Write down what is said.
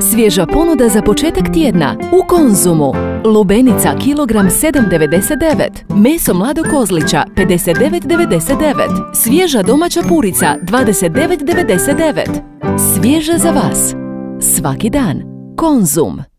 Svježa ponuda za početak tjedna u Konzumu. Lubenica kilogram 7,99, meso mladog kozlića 59,99, svježa domaća purica 29,99. Svježa za vas. Svaki dan. Konzum.